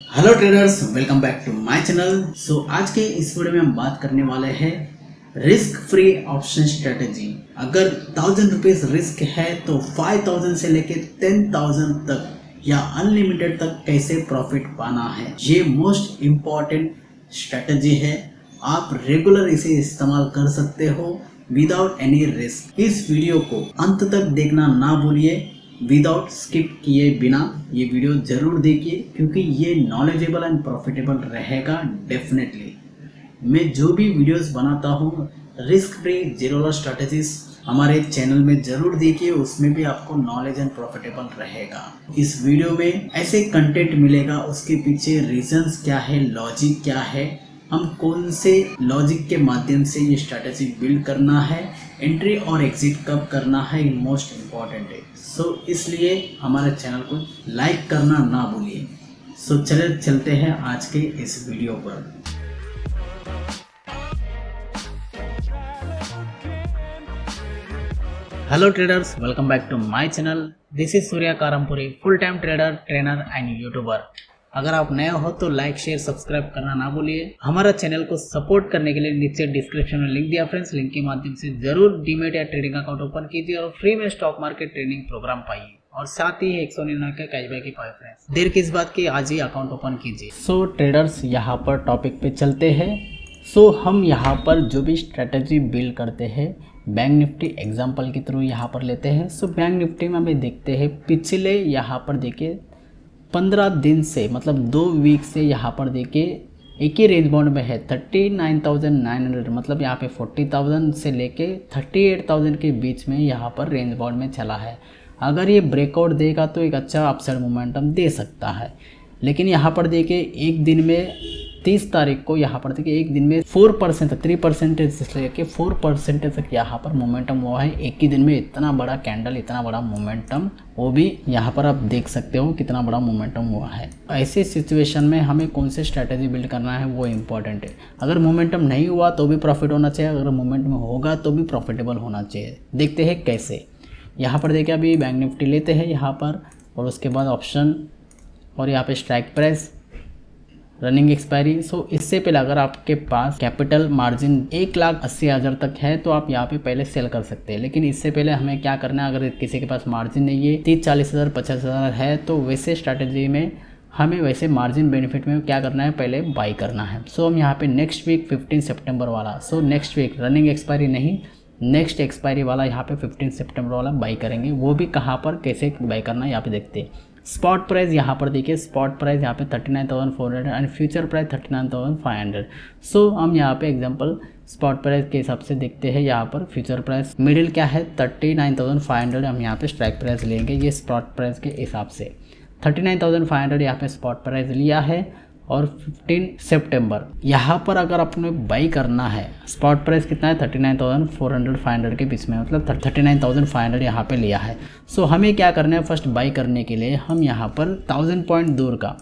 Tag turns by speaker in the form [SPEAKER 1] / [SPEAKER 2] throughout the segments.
[SPEAKER 1] Hello traders welcome back to my channel so आज के इस वीडियो में हम बात करने वाले हैं रिस्क फ्री ऑप्शन स्ट्रेटेजी अगर थाउज़ेंड रुपीज़ रिस्क है तो फाइव थाउज़ेंड से लेके टेन थाउज़ेंड तक या अनलिमिटेड तक कैसे प्रॉफिट पाना है? ये मोस्ट इंपॉर्टेंट स्ट्रेटेजी है। आप रेगुलर इसे इस्तेमाल कर सकते हो विदाउट एनी रिस्क इस वीडियो को अंत तक देखना ना भूलिए। विदाउट स्किप किए बिना ये वीडियो ज़रूर देखिए, क्योंकि ये नॉलेजेबल एंड प्रॉफिटेबल रहेगा डेफिनेटली मैं जो भी वीडियोस बनाता हूँ रिस्क फ्री ज़ीरो स्ट्रैटेजीज हमारे चैनल में ज़रूर देखिए, उसमें भी आपको नॉलेज एंड प्रॉफिटेबल रहेगा. इस वीडियो में ऐसे कंटेंट मिलेगा, उसके पीछे रीजंस क्या है लॉजिक क्या है, हम कौन से लॉजिक के माध्यम से ये स्ट्रैटेजी बिल्ड करना है एंट्री और एग्जिट कब करना है मोस्ट इंपॉर्टेंट है। सो so, इसलिए हमारे चैनल को लाइक करना ना भूलिए। सो so, चले चलते हैं आज के इस वीडियो पर। Hello traders welcome back to my channel this is Surya Karampuri full time trader trainer and youtuber अगर आप नए हो तो लाइक शेयर सब्सक्राइब करना ना भूलिए। हमारा चैनल को सपोर्ट करने के लिए नीचे डिस्क्रिप्शन में लिंक दिया फ्रेंड्स लिंक के माध्यम से ज़रूर डीमेट या ट्रेडिंग अकाउंट ओपन कीजिए और फ्री में स्टॉक मार्केट ट्रेडिंग प्रोग्राम पाइए। और साथ ही एक सौ निन्यानवे कैशबैक की पाए फ्रेंड्स देर किस बात की? आज ही अकाउंट ओपन कीजिए। सो ट्रेडर्स यहाँ पर टॉपिक पे चलते हैं। सो so, हम यहाँ पर जो भी स्ट्रेटजी बिल्ड करते हैं बैंक निफ्टी एग्ज़ाम्पल के थ्रू यहाँ पर लेते हैं। सो बैंक निफ्टी में हमें देखते हैं। पिछले यहाँ पर देखिए पंद्रह दिन से मतलब दो वीक से यहाँ पर देखिए, एक ही रेंज बाउंड में है thirty nine thousand nine hundred मतलब यहाँ पे फोर्टी थाउज़ेंड से लेके थर्टी एट थाउज़ेंड के बीच में यहाँ पर रेंज बाउंड में चला है। अगर ये ब्रेकआउट देगा तो एक अच्छा अपसाइड मोमेंटम दे सकता है। लेकिन यहाँ पर देखिए, एक दिन में तीस तारीख को यहाँ पर, देखिए, एक दिन में फोर परसेंट थ्री परसेंटेज से लेके फोर परसेंटेज तक यहाँ पर मोमेंटम हुआ है। एक ही दिन में इतना बड़ा कैंडल इतना बड़ा मोमेंटम वो भी यहाँ पर आप देख सकते हो कितना बड़ा मोमेंटम हुआ है। ऐसे सिचुएशन में हमें कौन से स्ट्रैटेजी बिल्ड करना है, वो इम्पोर्टेंट है। अगर मोमेंटम नहीं हुआ तो भी प्रॉफिट होना चाहिए, अगर मोमेंटम होगा तो भी प्रॉफिटेबल होना चाहिए। देखते हैं कैसे। यहाँ पर देखिए, अभी बैंक निफ्टी लेते हैं यहाँ पर, और उसके बाद ऑप्शन और यहाँ पे strike price running expiry so इससे पहले अगर आपके पास कैपिटल मार्जिन एक लाख अस्सी हज़ार तक है तो आप यहाँ पे पहले सेल कर सकते हैं। लेकिन इससे पहले हमें क्या करना है? अगर किसी के पास मार्जिन नहीं है तीस चालीस हज़ार पचास हज़ार है तो वैसे स्ट्रैटेजी में हमें वैसे मार्जिन बेनिफिट में क्या करना है? पहले बाई करना है। सो so, हम यहाँ पे नेक्स्ट वीक 15 सितंबर वाला so next week running expiry नहीं नेक्स्ट एक्सपायरी वाला यहाँ पे 15 सितंबर वाला बाई करेंगे। वो भी कहाँ पर कैसे बाई करना है यहाँ पे देखते हैं। स्पॉट प्राइस यहाँ पर देखिए स्पॉट प्राइस यहाँ पे thirty nine thousand four hundred and future price thirty nine thousand five hundred so हम यहाँ पे एग्जांपल स्पॉट प्राइस के हिसाब से देखते हैं यहाँ पर फ्यूचर प्राइस मिडिल क्या है? Thirty nine thousand five hundred हम यहाँ पे स्ट्राइक प्राइस लेंगे ये स्पॉट प्राइस के हिसाब से. Thirty nine thousand five hundred यहाँ पे स्पॉट प्राइस लिया है. और 15 सितंबर यहाँ पर अगर आपने बाई करना है स्पॉट प्राइस कितना है? Thirty nine thousand four hundred five hundred के बीच में मतलब thirty nine thousand five hundred यहाँ पर लिया है। सो so, हमें क्या करना है? फ़र्स्ट बाई करने के लिए हम यहाँ पर थाउज़ेंड पॉइंट दूर का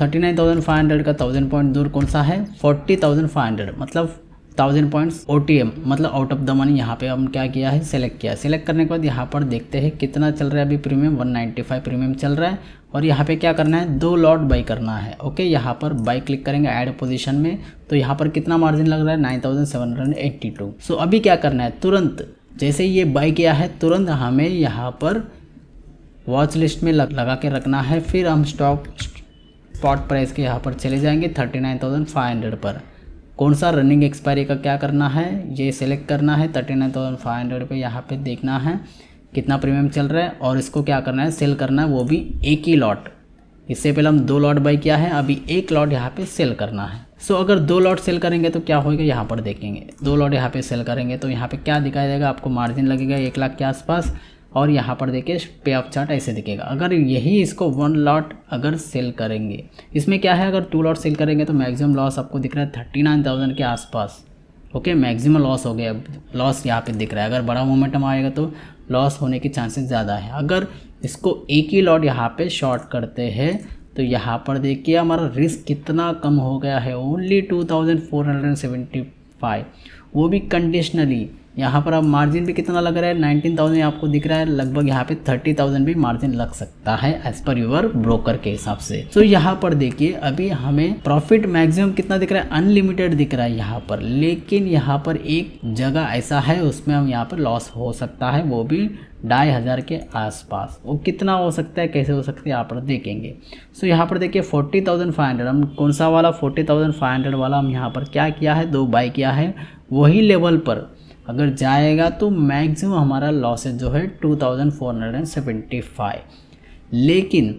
[SPEAKER 1] thirty nine thousand five hundred का थाउज़ेंड पॉइंट दूर कौन सा है? फोर्टी थाउज़ेंड फाइव हंड्रेड मतलब थाउज़ेंड पॉइंट्स ओटीएम मतलब आउट ऑफ़ द मनी यहाँ पे हम क्या किया है? सेलेक्ट किया सेलेक्ट करने के बाद यहाँ पर देखते हैं कितना चल रहा है अभी प्रीमियम 195 प्रीमियम चल रहा है। और यहाँ पे क्या करना है? दो लॉट बाई करना है। ओके यहाँ पर बाई क्लिक करेंगे ऐड पोजीशन में। तो यहाँ पर कितना मार्जिन लग रहा है? Nine thousand seven hundred eighty two so अभी क्या करना है? तुरंत, जैसे ये बाई किया है, तुरंत हमें यहाँ पर वॉच लिस्ट में लगा के रखना है। फिर हम स्टॉक स्पॉट प्राइस के यहाँ पर चले जाएँगे thirty nine thousand five hundred पर। कौन सा रनिंग एक्सपायरी का क्या करना है? ये सिलेक्ट करना है thirty nine thousand five hundred पे यहाँ पे देखना है कितना प्रीमियम चल रहा है और इसको क्या करना है सेल करना है वो भी एक ही लॉट इससे पहले हम दो लॉट बाई किया है अभी एक लॉट यहाँ पे सेल करना है. सो so, अगर दो लॉट सेल करेंगे तो क्या होगा यहाँ पर देखेंगे. दो लॉट यहाँ पे सेल करेंगे तो यहाँ पे क्या दिखाई देगा? आपको मार्जिन लगेगा एक लाख के आसपास. और यहाँ पर देखिए, पे ऑफ़ चार्ट ऐसे दिखेगा। अगर यही इसको वन लॉट अगर सेल करेंगे, इसमें क्या है? अगर टू लॉट सेल करेंगे तो मैक्सिमम लॉस आपको दिख रहा है थर्टी नाइन थाउज़ेंड के आसपास। ओके मैक्सिमम लॉस हो गया। लॉस यहाँ पे दिख रहा है। अगर बड़ा मोमेंटम आएगा तो लॉस होने के चांसेस ज़्यादा है। अगर इसको एक ही लॉट यहाँ पे शॉर्ट करते हैं तो यहाँ पर देखिए हमारा रिस्क कितना कम हो गया है। Only two thousand four hundred seventy five वो भी कंडीशनली यहाँ पर अब मार्जिन भी कितना लग रहा है? नाइनटीन थाउज़ेंड आपको दिख रहा है। लगभग यहाँ पे थर्टी थाउज़ेंड भी मार्जिन लग सकता है एज पर यूर ब्रोकर के हिसाब से। तो यहाँ पर देखिए अभी हमें प्रॉफिट मैक्सिमम कितना दिख रहा है? अनलिमिटेड दिख रहा है यहाँ पर। लेकिन यहाँ पर एक जगह ऐसा है उसमें हम यहाँ पर लॉस हो सकता है वो भी ढाई हज़ार के आसपास। वो कितना हो सकता है कैसे हो सकता है यहाँ पर देखेंगे। सो so, यहाँ पर देखिए फोर्टी थाउज़ेंड फाइव हंड्रेड हम कौन सा वाला फोर्टी थाउज़ेंड फाइव हंड्रेड वाला हम यहाँ पर क्या किया है? दो बाई किया है। वही लेवल पर अगर जाएगा तो मैक्सिमम हमारा लॉसेज जो है two thousand four hundred and seventy five लेकिन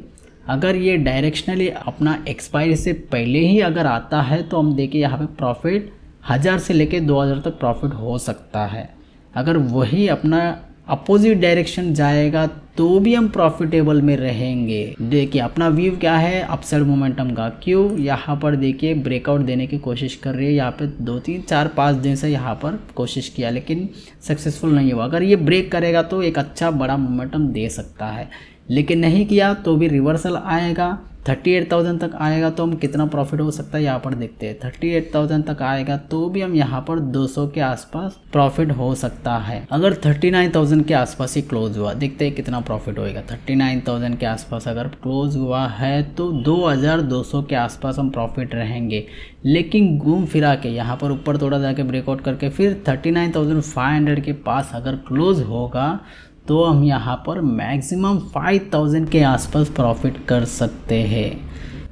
[SPEAKER 1] अगर ये डायरेक्शनली अपना एक्सपायरी से पहले ही अगर आता है तो हम देखिए यहाँ पे प्रॉफिट हज़ार से लेके दो हज़ार तक प्रॉफिट हो सकता है। अगर वही अपना अपोजिट डायरेक्शन जाएगा तो भी हम प्रॉफिटेबल में रहेंगे। देखिए, अपना व्यू क्या है? अपसाइड मोमेंटम का। क्यों? यहाँ पर देखिए ब्रेकआउट देने की कोशिश कर रही है। यहाँ पे दो, तीन, चार, पाँच दिन से यहाँ पर कोशिश किया, लेकिन सक्सेसफुल नहीं हुआ। अगर ये ब्रेक करेगा तो एक अच्छा बड़ा मोमेंटम दे सकता है। लेकिन नहीं किया तो भी रिवर्सल आएगा। थर्टी एट थाउज़ेंड तक आएगा तो हम कितना प्रॉफिट हो सकता है यहाँ पर देखते हैं। थर्टी एट थाउज़ेंड तक आएगा तो भी हम यहाँ पर दो सौ के आसपास प्रॉफिट हो सकता है। अगर थर्टी नाइन थाउज़ेंड के आसपास ही क्लोज हुआ, देखते हैं कितना प्रॉफिट होएगा। थर्टी नाइन थाउज़ेंड के आसपास अगर क्लोज हुआ है तो दो हज़ार दो सौ के आसपास हम प्रॉफिट रहेंगे। लेकिन घूम फिरा के, यहाँ पर ऊपर थोड़ा जाके ब्रेकआउट करके, फिर thirty nine thousand five hundred के पास अगर क्लोज होगा तो हम यहाँ पर मैक्सिमम 5000 के आसपास प्रॉफिट कर सकते हैं।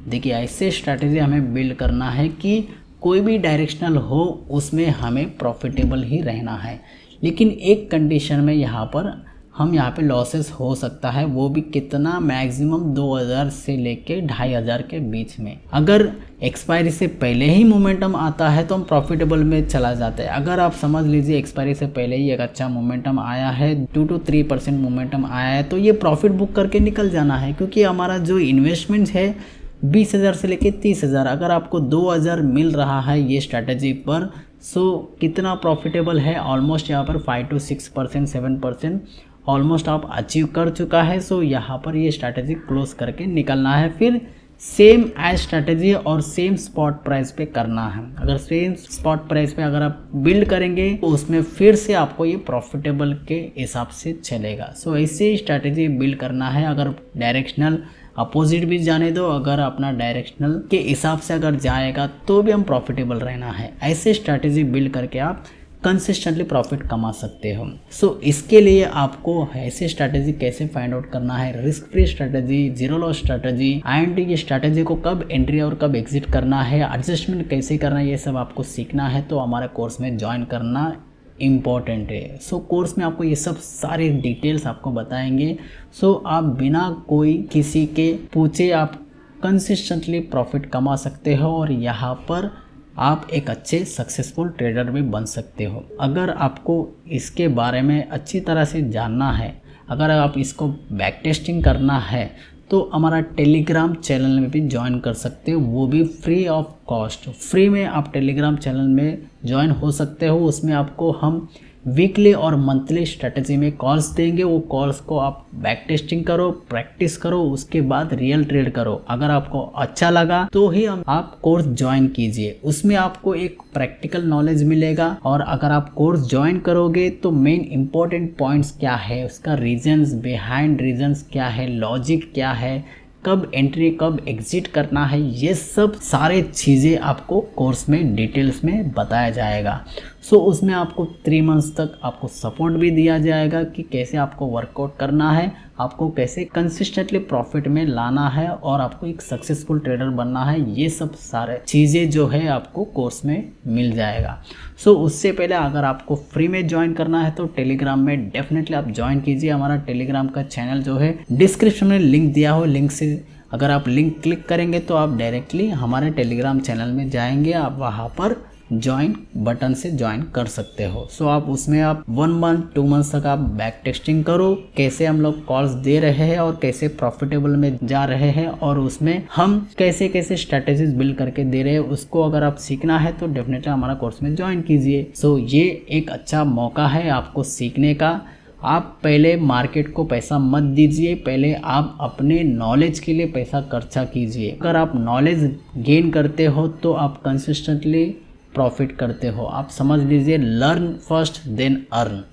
[SPEAKER 1] देखिए, ऐसे स्ट्रैटेजी हमें बिल्ड करना है कि कोई भी डायरेक्शनल हो, उसमें हमें प्रॉफिटेबल ही रहना है। लेकिन एक कंडीशन में यहाँ पर हम यहाँ पे लॉसेस हो सकता है, वो भी कितना मैक्सिमम 2000 से लेके ढाई हज़ार के बीच में। अगर एक्सपायरी से पहले ही मोमेंटम आता है तो हम प्रॉफिटेबल में चला जाता है। अगर आप समझ लीजिए एक्सपायरी से पहले ही एक अच्छा मोमेंटम आया है two to three percent momentum आया है तो ये प्रॉफिट बुक करके निकल जाना है, क्योंकि हमारा जो इन्वेस्टमेंट है, बीस हज़ार से लेके तीस हज़ार, अगर आपको दो हज़ार मिल रहा है ये स्ट्रैटेजी पर सो कितना प्रॉफिटेबल है? ऑलमोस्ट यहाँ पर five to six percent seven percent almost आप अचीव कर चुका है सो यहाँ पर ये स्ट्रैटेजी क्लोज करके निकलना है। फिर सेम एज स्ट्रैटेजी और सेम स्पॉट प्राइस पे करना है। अगर सेम स्पॉट प्राइस पे अगर आप बिल्ड करेंगे तो उसमें फिर से आपको ये प्रॉफिटेबल के हिसाब से चलेगा। सो so, ऐसे स्ट्रैटेजी बिल्ड करना है। अगर डायरेक्शनल अपोजिट भी जाने दो अगर अपना डायरेक्शनल के हिसाब से अगर जाएगा तो भी हम प्रॉफिटेबल रहना है। ऐसे स्ट्रैटेजी बिल्ड करके आप कंसिस्टेंटली प्रॉफिट कमा सकते हो। सो so, इसके लिए आपको ऐसे स्ट्रैटेजी कैसे फाइंड आउट करना है? Risk free strategy zero loss strategy and ये स्ट्रैटेजी को कब एंट्री और कब एग्जिट करना है? एडजस्टमेंट कैसे करना है? ये सब आपको सीखना है तो हमारे कोर्स में ज्वाइन करना इंपॉर्टेंट है। सो so, कोर्स में आपको ये सब सारे डिटेल्स आपको बताएँगे। सो so, आप बिना कोई किसी के पूछे आप कंसिस्टेंटली प्रॉफिट कमा सकते हो और यहाँ पर आप एक अच्छे सक्सेसफुल ट्रेडर भी बन सकते हो। अगर आपको इसके बारे में अच्छी तरह से जानना है, अगर आप इसको बैक टेस्टिंग करना है तो हमारा टेलीग्राम चैनल में भी ज्वाइन कर सकते हो। वो भी फ्री ऑफ़ कॉस्ट फ्री में आप टेलीग्राम चैनल में ज्वाइन हो सकते हो। उसमें आपको हम वीकली और मंथली स्ट्रेटजी में कॉल्स देंगे, वो कॉल्स को आप बैक टेस्टिंग करो प्रैक्टिस करो, उसके बाद रियल ट्रेड करो। अगर आपको अच्छा लगा तो ही आप कोर्स ज्वाइन कीजिए। उसमें आपको एक प्रैक्टिकल नॉलेज मिलेगा और अगर आप कोर्स ज्वाइन करोगे तो मेन इंपॉर्टेंट पॉइंट्स क्या है, उसका रीजंस बिहाइंड रीजंस क्या है लॉजिक क्या है कब एंट्री कब एग्जिट करना है ये सब सारे चीज़ें आपको कोर्स में डिटेल्स में बताया जाएगा। सो so, उसमें आपको थ्री मंथ्स तक आपको सपोर्ट भी दिया जाएगा कि कैसे आपको वर्कआउट करना है। आपको कैसे कंसिस्टेंटली प्रॉफिट में लाना है और आपको एक सक्सेसफुल ट्रेडर बनना है ये सब सारे चीज़ें जो है आपको कोर्स में मिल जाएगा। सो so, उससे पहले अगर आपको फ्री में ज्वाइन करना है तो टेलीग्राम में डेफिनेटली आप ज्वाइन कीजिए। हमारा टेलीग्राम का चैनल जो है डिस्क्रिप्शन में लिंक दिया हो लिंक से अगर आप लिंक क्लिक करेंगे तो आप डायरेक्टली हमारे टेलीग्राम चैनल में जाएँगे। आप वहाँ पर ज्वाइन बटन से ज्वाइन कर सकते हो। सो आप उसमें आप वन मंथ टू मंथ तक आप बैक टेस्टिंग करो, कैसे हम लोग कॉल्स दे रहे हैं और कैसे प्रॉफिटेबल में जा रहे हैं और उसमें हम कैसे कैसे स्ट्रेटेजीज बिल्ड करके दे रहे हैं, उसको अगर आप सीखना है तो डेफिनेटली हमारा कोर्स में ज्वाइन कीजिए। सो ये एक अच्छा मौका है आपको सीखने का। आप पहले मार्केट को पैसा मत दीजिए, पहले आप अपने नॉलेज के लिए पैसा खर्चा कीजिए। अगर आप नॉलेज गेन करते हो तो आप कंसिस्टेंटली प्रॉफिट करते हो। आप समझ लीजिए लर्न फ़र्स्ट देन अर्न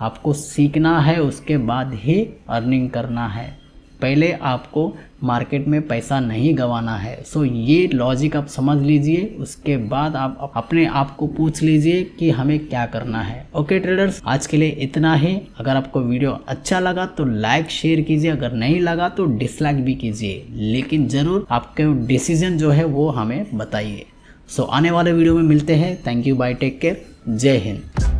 [SPEAKER 1] आपको सीखना है, उसके बाद ही अर्निंग करना है। पहले आपको मार्केट में पैसा नहीं गंवाना है। सो ये लॉजिक आप समझ लीजिए, उसके बाद आप अपने आप को पूछ लीजिए कि हमें क्या करना है। ओके ट्रेडर्स आज के लिए इतना ही। अगर आपको वीडियो अच्छा लगा तो लाइक शेयर कीजिए। अगर नहीं लगा तो डिसलाइक भी कीजिए। लेकिन ज़रूर आपके डिसीज़न जो है वो हमें बताइए। सो आने वाले वीडियो में मिलते हैं. Thank you bye take care जय हिंद